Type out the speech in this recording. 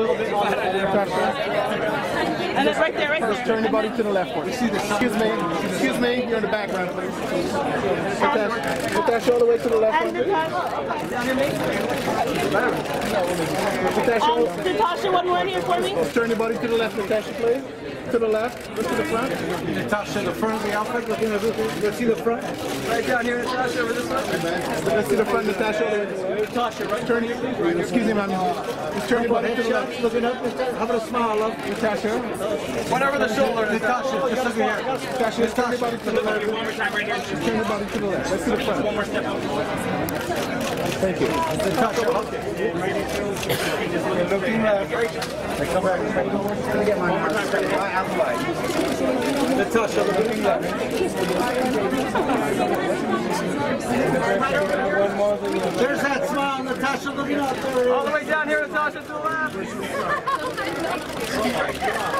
little bit on And it's right there, right Just there. turn your body to the left for Excuse me. Excuse me. You're in the background, please. Natasha, Natasha, all the way to the left. And one. Natasha, Natasha, um, Natasha, one more here for me. turn your body to the left, Natasha, please. To the left. Look to the front. Natasha, the front of the outfit, looking at everything. Let's see the front. Right down here, Natasha, over this way. Let's see the front, Natasha. all the way to the left. Natasha, right Turn your, excuse me, ma'am. Just turn your body to the left. Looking up, how about a smile, love? Natasha. One over the shoulder, Natasha, just over here. Natasha, just turn your body to the left. Just turn your body to the left. Let's see the front. One more step. Thank you. Natasha, okay. Looking left. Come back. I'm gonna get my arm. Right out the way. Natasha, looking left. There's that smile, Natasha, looking up. All the way down here, Natasha, to the left.